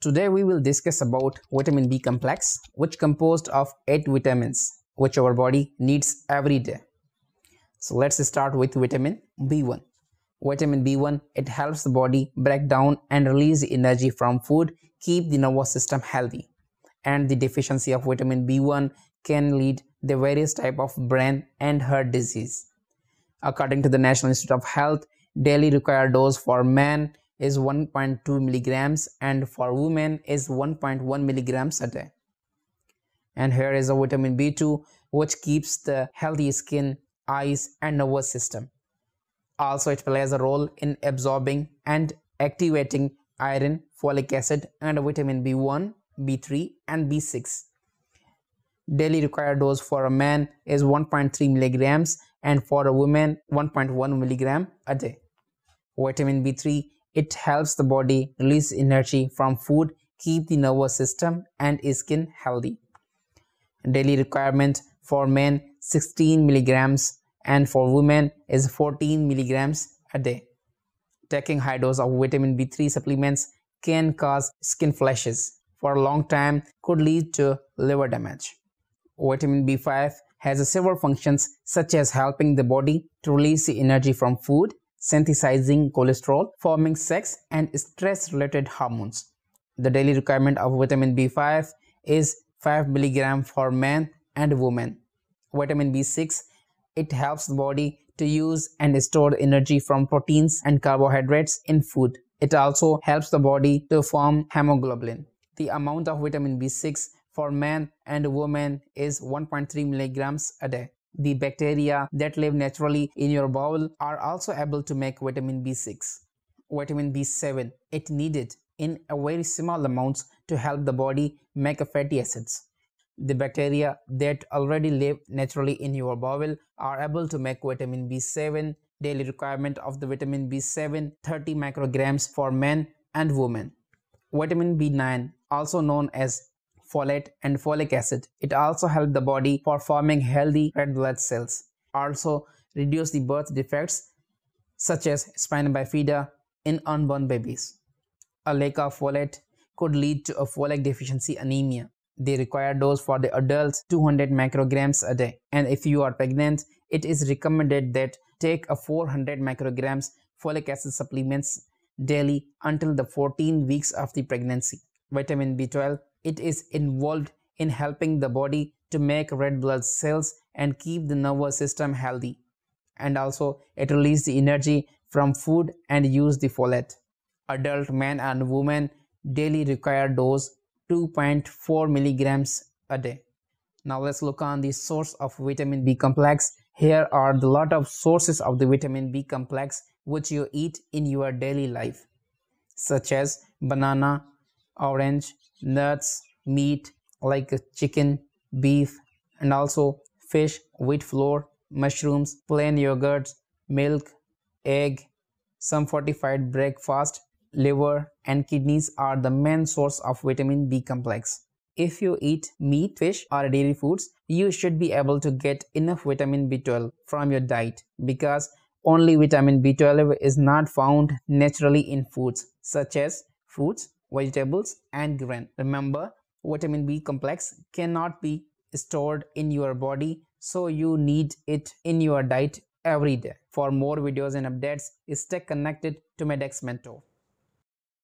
Today we will discuss about vitamin B complex which composed of 8 vitamins which our body needs every day. So let's start with vitamin B1. Vitamin B1 it helps the body break down and release energy from food, keep the nervous system healthy. And the deficiency of vitamin B1 can lead the various type of brain and heart disease. According to the National Institute of Health, daily required dose for men is 1.2 milligrams and for women is 1.1 milligrams a day. And here is a vitamin B2 which keeps the healthy skin, eyes and nervous system. Also it plays a role in absorbing and activating iron, folic acid and vitamin B1, B3 and B6. Daily required dose for a man is 1.3 milligrams and for a woman 1.1 milligram a day. Vitamin B3 it helps the body release energy from food, keep the nervous system and skin healthy. Daily requirement for men 16 milligrams and for women is 14 milligrams a day. Taking high dose of vitamin B3 supplements can cause skin flashes for a long time could lead to liver damage. Vitamin B5 has several functions such as helping the body to release the energy from food synthesizing cholesterol, forming sex and stress related hormones. The daily requirement of vitamin B5 is 5 mg for men and women. Vitamin B6 it helps the body to use and store energy from proteins and carbohydrates in food. It also helps the body to form hemoglobin. The amount of vitamin B6 for men and women is 1.3 milligrams a day the bacteria that live naturally in your bowel are also able to make vitamin B6. Vitamin B7, it needed in a very small amounts to help the body make fatty acids. The bacteria that already live naturally in your bowel are able to make vitamin B7 daily requirement of the vitamin B7 30 micrograms for men and women. Vitamin B9 also known as folate and folic acid. It also helps the body for forming healthy red blood cells. Also reduce the birth defects such as spina bifida in unborn babies. A lack of folate could lead to a folate deficiency anemia. The required dose for the adults 200 micrograms a day and if you are pregnant it is recommended that take a 400 micrograms folic acid supplements daily until the 14 weeks of the pregnancy. Vitamin B12 it is involved in helping the body to make red blood cells and keep the nervous system healthy. And also it releases the energy from food and use the folate. Adult men and women daily require dose 2.4 milligrams a day. Now let's look on the source of vitamin B complex. Here are the lot of sources of the vitamin B complex which you eat in your daily life such as banana, orange, nuts, meat like chicken, beef, and also fish, wheat flour, mushrooms, plain yogurt, milk, egg, some fortified breakfast, liver, and kidneys are the main source of vitamin B complex. If you eat meat, fish, or dairy foods, you should be able to get enough vitamin B12 from your diet because only vitamin B12 is not found naturally in foods such as fruits, vegetables and grain. Remember, vitamin B complex cannot be stored in your body, so you need it in your diet every day. For more videos and updates, stay connected to Medix Mentor.